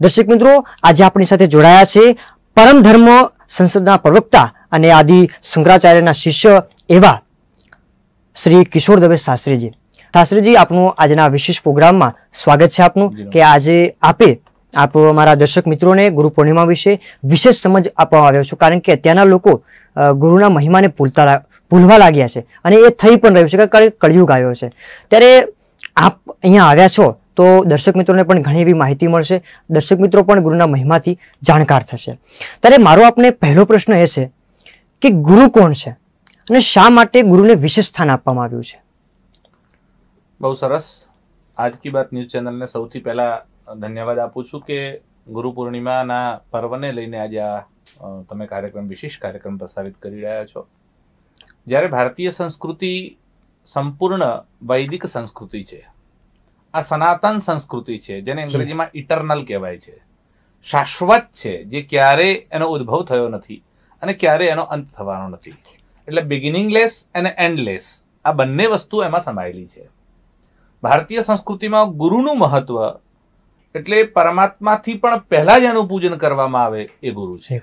દર્શક મિત્રો આજે આપણી સાથે જોડાયા છે પરમ ધર્મ સંસદના પ્રવક્તા અને આદિ શંકરાચાર્યના શિષ્ય એવા શ્રી કિશોર દવે શાસ્ત્રીજી. શાસ્ત્રીજી આપનું આજના વિશેષ પ્રોગ્રામમાં સ્વાગત છે આપનું કે આજે આપે આપ મારા દર્શક મિત્રોને ગુરુ પૂર્ણિમા વિશે વિશેષ સમજ આપવા આવ્યો છું કારણ કે અત્યારના લોકો ગુરુના મહિમાને ભૂલતા ભૂલવા લાગ્યા છે અને એ થઈ પણ રહ્યું છે કે કળ- કળિયુગ આવ્યો છે. ત્યારે આપ અહીંયા આવ્યા છો તો દર્શક મિત્રોને પણ ઘણી એવી માહિતી મળશે. દર્શક મિત્રો પણ ગુરુના મહિમાથી જાણકાર થશે. ત્યારે મારો આપને પહેલો પ્રશ્ન એ છે કે ગુરુ કોણ છે અને શા માટે ગુરુને વિશેષ સ્થાન આપવામાં આવ્યું છે? બહુ સરસ. આજ કી બાત ન્યૂઝ ચેનલને સૌથી પહેલા ધન્યવાદ આપું છું કે ગુરુ પૂર્ણિમાના પર્વને લઈને આજે આ તમે કાર્યક્રમ, વિશેષ કાર્યક્રમ પ્રસારિત કરી રહ્યા છો. જ્યારે ભારતીય સંસ્કૃતિ સંપૂર્ણ વૈદિક સંસ્કૃતિ છે આ સનાતન સંસ્કૃતિ છે જેને અંગ્રેજીમાં ઇટરનલ કહેવાય છે. શાશ્વત છે જે ક્યારે એનો ઉદ્ભવ થયો નથી અને ક્યારે એનો અંત થવાનો નથી. એટલે બિગિનિંગલેસ અને એન્ડલેસ આ બંને વસ્તુ એમાં સમાયેલી છે. ભારતીય સંસ્કૃતિમાં ગુરુનું મહત્વ એટલે પરમાત્માથી પણ પહેલા જ એનું પૂજન કરવામાં આવે એ ગુરુ છે.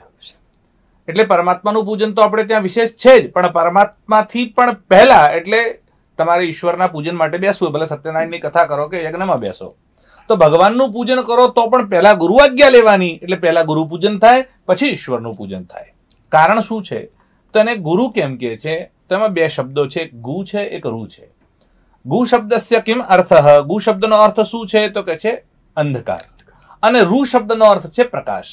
એટલે પરમાત્માનું પૂજન તો આપણે ત્યાં વિશેષ છે જ પણ પરમાત્માથી પણ પહેલા એટલે તમારે ઈશ્વરના પૂજન માટે બેસવું ભલે સત્યનારાયણની કથા કરો કે યજ્ઞમાં બેસો. તો ભગવાનનું પૂજન કરો તો પણ પહેલા ગુરુ આજ્ઞા લેવાની, એટલે પહેલા ગુરુ પૂજન થાય, પછી ઈશ્વરનું પૂજન થાય. કારણ શું છે? તો એને ગુરુ કેમ કે છે? તો એમાં બે શબ્દો છે, ગુ છે, એક રૂ છે. ગુ શબ્દસ્ય કેમ અર્થ? ગુ શબ્દનો અર્થ શું છે? તો કે છે અંધકાર. અને રૂ શબ્દનો અર્થ છે પ્રકાશ.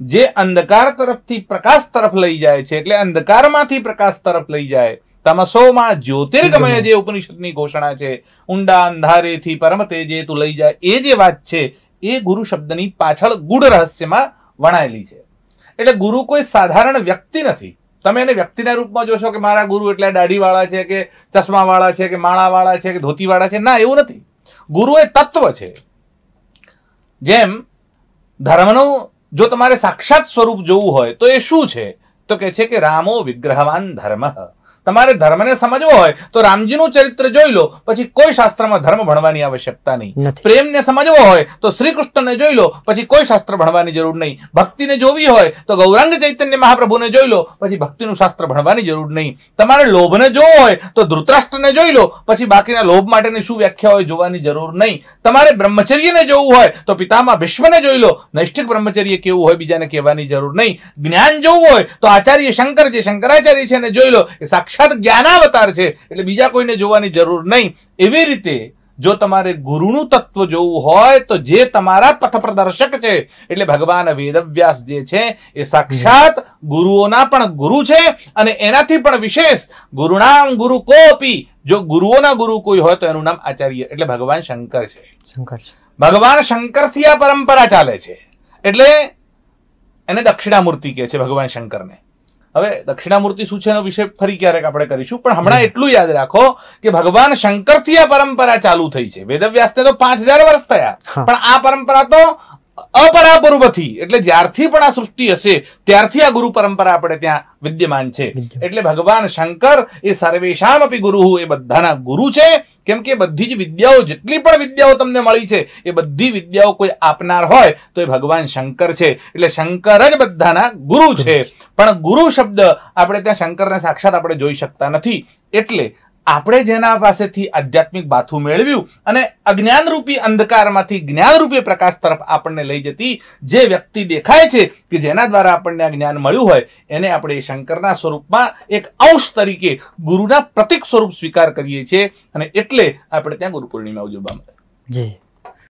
જે અંધકાર તરફથી પ્રકાશ તરફ લઈ જાય છે, એટલે અંધકારમાંથી પ્રકાશ તરફ લઈ જાય. તમસોમાં જ્યોતિર્ગમય જે ઉપનિષદની ઘોષણા છે ઊંડા અંધારેથી પરમ તેજે તું લઈ જાય એ જે વાત છે એ ગુરુ શબ્દની પાછળ ગૂઢ રહસ્યમાં વણાયેલી છે. એટલે ગુરુ કોઈ સાધારણ વ્યક્તિ નથી. તમે એને વ્યક્તિના રૂપમાં જોશો કે મારા ગુરુ એટલે દાઢીવાળા છે કે ચશ્માવાળા છે કે માળાવાળા છે કે ધોતીવાળા છે ના એવું નથી. ગુરુ એ તત્વ છે. જેમ ધર્મનું જો તમારે સાક્ષાત સ્વરૂપ જોવું હોય તો એ શું છે? તો કે છે કે રામો વિગ્રહવાન ધર્મ. તમારે ધર્મને સમજવો હોય તો રામજીનું ચરિત્ર જોઈ લો. પછી કોઈ શાસ્ત્રમાં ધર્મ ભણવાની આવશ્યકતા નહીં. પ્રેમને સમજવો હોય તો શ્રી કૃષ્ણને જોઈ લો. પછી કોઈ શાસ્ત્ર ભણવાની જરૂર નહીં. ભક્તિને જોવી હોય તો ગૌરાંગ ચૈતન્ય મહાપ્રભુને જોઈ લો. પછી ભક્તિનું શાસ્ત્ર ભણવાની જરૂર નહીં. તમારે લોભને જોવો હોય તો ધૃતરાષ્ટ્રને જોઈ લો. પછી બાકીના લોભ માટેની શું વ્યાખ્યા હોય જોવાની જરૂર નહીં. તમારે બ્રહ્મચર્યને જોવું હોય તો પિતામાં ભીષ્મને જોઈ લો. નૈષ્ઠિક બ્રહ્મચર્ય કેવું હોય બીજાને કહેવાની જરૂર નહીં. જ્ઞાન જોવું હોય તો આચાર્ય શંકર જે શંકરાચાર્ય છે એને જોઈ લો. એ સાક્ષાત જ્ઞાનાવતાર છે એટલે બીજા કોઈને જોવાની જરૂર નહીં. એવી રીતે જો તમારે ગુરુનું તત્વ જોવું હોય તો જે તમારા પથ પ્રદર્શક છે એટલે ભગવાન વેદવ્યાસ જે છે એ સાક્ષાત ગુરુઓના પણ ગુરુ છે અને એનાથી પણ વિશેષ ગુરુનામ ગુરુ કોપી. જો ગુરુઓના ગુરુ કોઈ હોય તો એનું નામ આચાર્ય એટલે ભગવાન શંકર છે. શંકર છે. ભગવાન શંકરથી આ પરંપરા ચાલે છે. એટલે એને દક્ષિણામૂર્તિ કહે છે ભગવાન શંકરને. હવે દક્ષિણામૂર્તિ શું છે એનો વિષય ફરી ક્યારેક આપણે કરીશું. પણ હમણાં એટલું યાદ રાખો કે ભગવાન શંકરથી આ પરંપરા ચાલુ થઈ છે. વેદવ્યાસને તો પાંચ હજાર વર્ષ થયા. પણ આ પરંપરા તો અપરાપૂર્વથી. એટલે જ્યારથી પણ આ સૃષ્ટિ હશે ત્યારથી આ ગુરુ પરંપરા આપણે ત્યાં વિદ્યમાન છે. એટલે ભગવાન શંકર એ સર્વેશામ અપી ગુરુ એ બધાના ગુરુ છે. કેમ કે બધી જ વિદ્યાઓ જેટલી પણ વિદ્યાઓ તમને મળી છે એ બધી વિદ્યાઓ કોઈ આપનાર હોય તો એ ભગવાન શંકર છે. એટલે શંકર જ બધાના ગુરુ છે. પણ ગુરુ શબ્દ આપણે ત્યાં શંકરને સાક્ષાત આપણે જોઈ શકતા નથી. એટલે આપણે જેના પાસેથી આધ્યાત્મિક બાથું મેળવ્યું અને અજ્ઞાનરૂપી અંધકારમાંથી જ્ઞાનરૂપી પ્રકાશ તરફ આપણને લઈ જતી જે વ્યક્તિ દેખાય છે કે જેના દ્વારા આપણને આ જ્ઞાન મળ્યું હોય, એને આપણે શંકરના સ્વરૂપમાં એક અંશ તરીકે ગુરુના પ્રતિક સ્વરૂપ સ્વીકાર કરીએ છીએ અને એટલે આપણે ત્યાં ગુરુ પૂર્ણિમા ઉજવવા મળે જી.